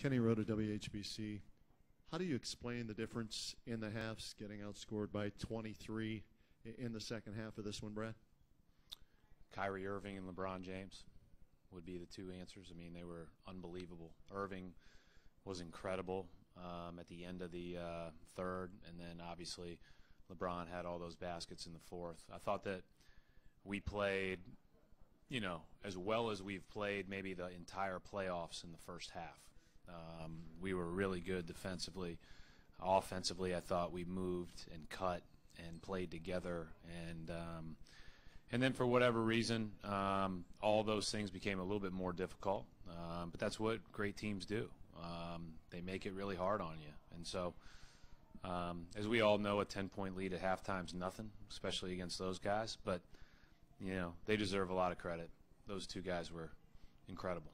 Kenny Roda, WHBC. How do you explain the difference in the halves, getting outscored by 23 in the second half of this one, Brad? Kyrie Irving and LeBron James would be the two answers. I mean, they were unbelievable. Irving was incredible um, at the end of the uh, third, and then obviously LeBron had all those baskets in the fourth. I thought that we played, you know, as well as we've played maybe the entire playoffs in the first half. Um, we were really good defensively. Offensively, I thought we moved and cut and played together, and um, and then for whatever reason, um, all those things became a little bit more difficult. Um, but that's what great teams do. Um, they make it really hard on you. And so, um, as we all know, a 10 point lead at halftime's nothing, especially against those guys. But, you know, they deserve a lot of credit. Those two guys were incredible.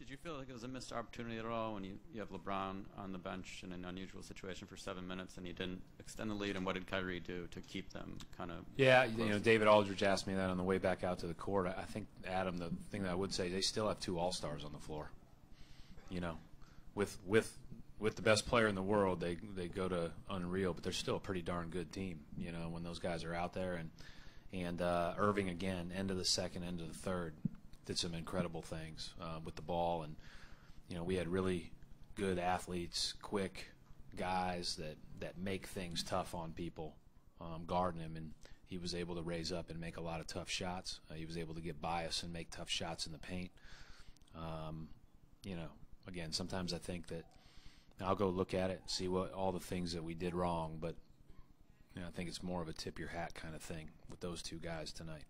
Did you feel like it was a missed opportunity at all when you, you have LeBron on the bench in an unusual situation for seven minutes and he didn't extend the lead? And what did Kyrie do to keep them kind of? Yeah, you know, David Aldridge asked me that on the way back out to the court. I I think, Adam, the thing that I would say, they still have two All Stars on the floor. You know, with with with the best player in the world, they they go to unreal, but they're still a pretty darn good team. You know, when those guys are out there, and and uh, Irving again, end of the second, end of the third, did some incredible things uh, with the ball, and you know, we had really good athletes, quick guys that that make things tough on people, um, guarding him, and he was able to raise up and make a lot of tough shots. Uh, he was able to get bias and make tough shots in the paint. Um, you know, again, sometimes I think that I'll go look at it, and see what all the things that we did wrong, but you know, I think it's more of a tip your hat kind of thing with those two guys tonight.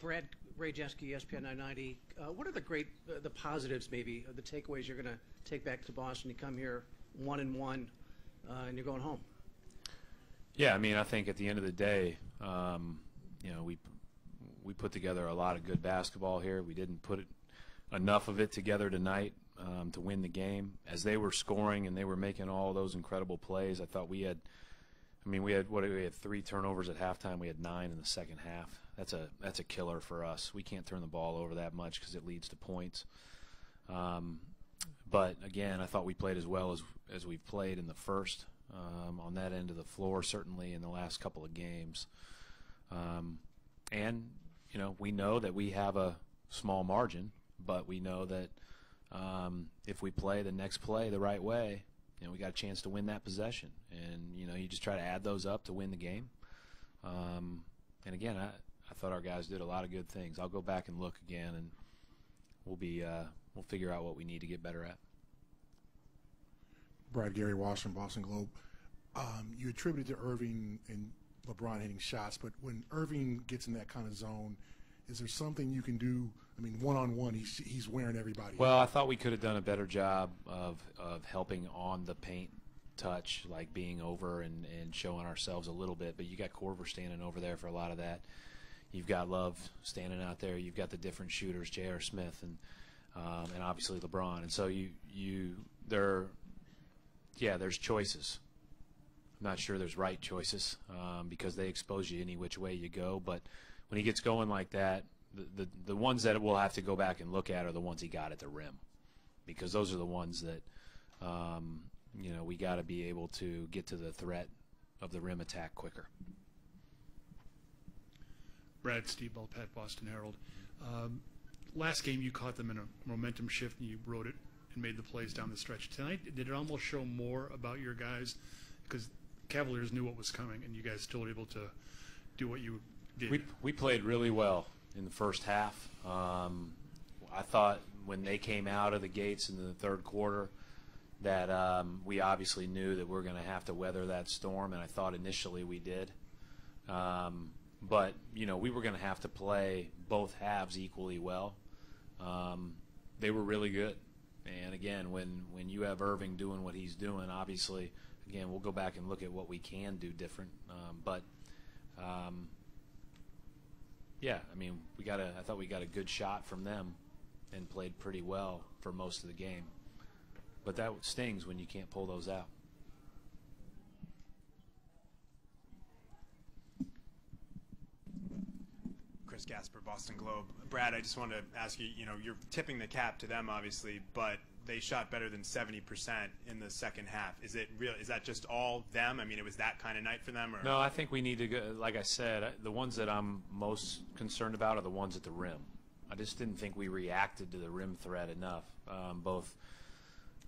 Brad Ray ESPN 990. Uh, what are the great, uh, the positives maybe, uh, the takeaways you're going to take back to Boston? You come here one and one, uh, and you're going home. Yeah, I mean, I think at the end of the day, um, you know, we we put together a lot of good basketball here. We didn't put it, enough of it together tonight um, to win the game. As they were scoring and they were making all those incredible plays, I thought we had. I mean, we had what we had three turnovers at halftime. We had nine in the second half. That's a that's a killer for us. We can't turn the ball over that much because it leads to points. Um, but again, I thought we played as well as as we've played in the first um, on that end of the floor. Certainly in the last couple of games, um, and you know we know that we have a small margin, but we know that um, if we play the next play the right way, you know we got a chance to win that possession. And you know you just try to add those up to win the game. Um, and again, I I thought our guys did a lot of good things. I'll go back and look again, and we'll be uh, we'll figure out what we need to get better at. Brad Gary Washburn, Boston Globe. Um, you attributed to Irving and LeBron hitting shots, but when Irving gets in that kind of zone, is there something you can do? I mean, one on one, he's he's wearing everybody. Well, I thought we could have done a better job of, of helping on the paint touch, like being over and, and showing ourselves a little bit. But you got Korver standing over there for a lot of that. You've got Love standing out there. You've got the different shooters, J.R. Smith and um, and obviously LeBron. And so you you there, yeah, there's choices. I'm not sure there's right choices um, because they expose you any which way you go. But when he gets going like that, the, the the ones that we'll have to go back and look at are the ones he got at the rim, because those are the ones that um, you know we got to be able to get to the threat of the rim attack quicker. Brad Steve Bulpett, Boston Herald. Um, last game, you caught them in a momentum shift and you wrote it and made the plays down the stretch. Tonight, did it almost show more about your guys? Because Cavaliers knew what was coming and you guys still were able to do what you We we played really well in the first half. Um, I thought when they came out of the gates in the third quarter that um, we obviously knew that we are going to have to weather that storm, and I thought initially we did. Um, but you know we were going to have to play both halves equally well. Um, they were really good, and again, when when you have Irving doing what he's doing, obviously, again we'll go back and look at what we can do different. Um, but um, yeah, I mean, we got a. I thought we got a good shot from them, and played pretty well for most of the game. But that stings when you can't pull those out. Chris Gasper, Boston Globe. Brad, I just wanted to ask you. You know, you're tipping the cap to them, obviously, but they shot better than 70% in the second half. Is it real? Is that just all them? I mean, it was that kind of night for them? Or? No, I think we need to go. Like I said, the ones that I'm most concerned about are the ones at the rim. I just didn't think we reacted to the rim threat enough. Um, both,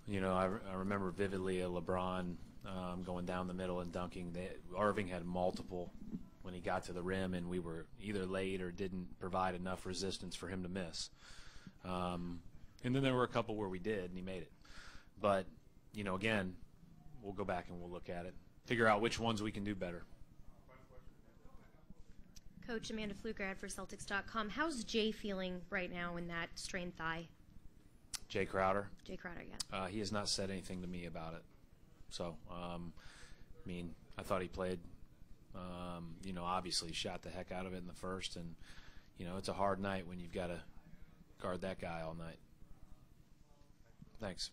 you know, I, I remember vividly a LeBron um, going down the middle and dunking. They, Irving had multiple when he got to the rim, and we were either late or didn't provide enough resistance for him to miss. Um, and then there were a couple where we did, and he made it. But, you know, again, we'll go back and we'll look at it, figure out which ones we can do better. Coach Amanda Pflugrad for Celtics.com. How's Jae feeling right now in that strained thigh? Jae Crowder, Jae Crowder, yeah. uh, he has not said anything to me about it. So, um, I mean, I thought he played. Um, you know, obviously shot the heck out of it in the first, and you know it's a hard night when you've got to guard that guy all night. Thanks.